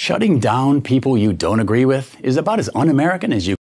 Shutting down people you don't agree with is about as un American as you